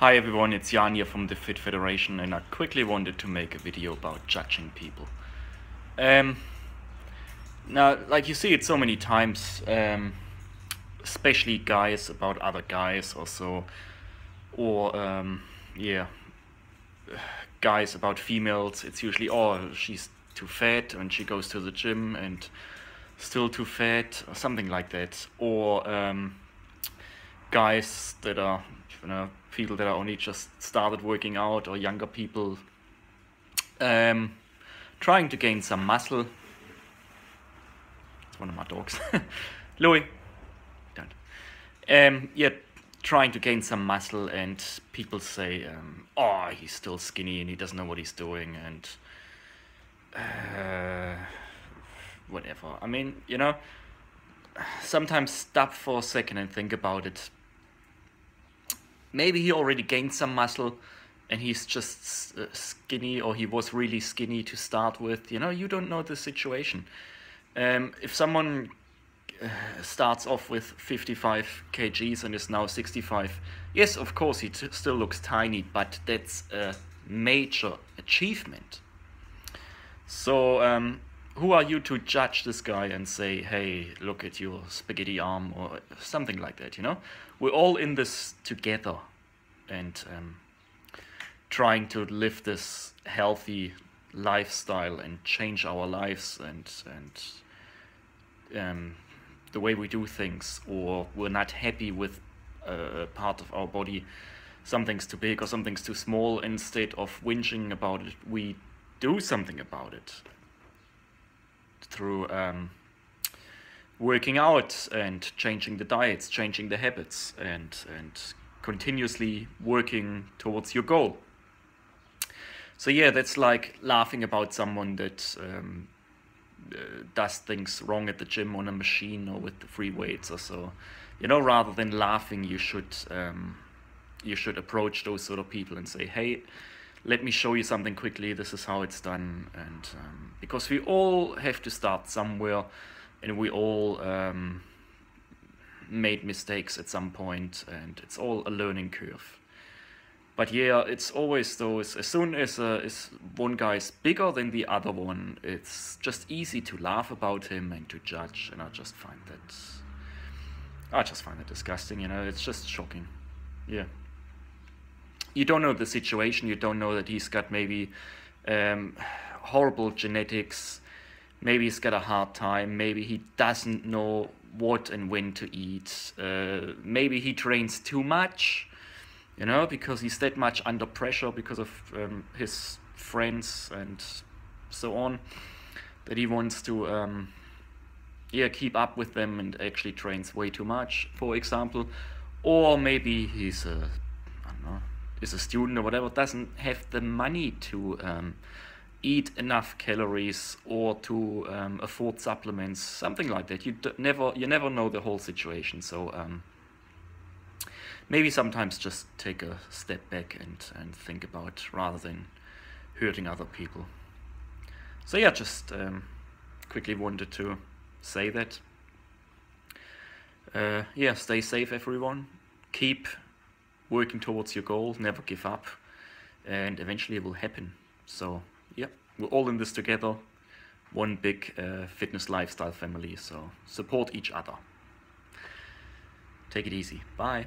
Hi everyone, it's Jan here from the Fit Federation and I quickly wanted to make a video about judging people. Um, now, like you see it so many times, um, especially guys about other guys or so, or um, yeah, guys about females, it's usually, oh, she's too fat and she goes to the gym and still too fat or something like that. Or um, guys that are you know people that are only just started working out or younger people um, trying to gain some muscle. It's one of my dogs, Louis. Don't. Um, yeah, trying to gain some muscle, and people say, um, "Oh, he's still skinny and he doesn't know what he's doing," and uh, whatever. I mean, you know, sometimes stop for a second and think about it maybe he already gained some muscle and he's just uh, skinny or he was really skinny to start with. You know, you don't know the situation. Um, if someone uh, starts off with 55 kgs and is now 65, yes, of course, he still looks tiny, but that's a major achievement. So, um, who are you to judge this guy and say, hey, look at your spaghetti arm or something like that, you know? We're all in this together and um, trying to live this healthy lifestyle and change our lives and, and um, the way we do things or we're not happy with a part of our body, something's too big or something's too small, instead of whinging about it, we do something about it through um, working out and changing the diets, changing the habits, and and continuously working towards your goal. So yeah, that's like laughing about someone that um, uh, does things wrong at the gym on a machine or with the free weights or so. You know, rather than laughing, you should um, you should approach those sort of people and say, hey let me show you something quickly. This is how it's done. And um, because we all have to start somewhere and we all um, made mistakes at some point and it's all a learning curve. But yeah, it's always those, as soon as, uh, as one guy is bigger than the other one, it's just easy to laugh about him and to judge. And I just find that, I just find it disgusting, you know, it's just shocking. Yeah you don't know the situation. You don't know that he's got maybe um, horrible genetics. Maybe he's got a hard time. Maybe he doesn't know what and when to eat. Uh, maybe he trains too much, you know, because he's that much under pressure because of um, his friends and so on, that he wants to, um, yeah, keep up with them and actually trains way too much, for example. Or maybe he's a is a student or whatever doesn't have the money to um, eat enough calories or to um, afford supplements, something like that. You never you never know the whole situation. So um, maybe sometimes just take a step back and and think about rather than hurting other people. So yeah, just um, quickly wanted to say that. Uh, yeah, stay safe, everyone. Keep working towards your goal, never give up, and eventually it will happen. So, yeah, we're all in this together, one big uh, fitness lifestyle family, so support each other. Take it easy. Bye.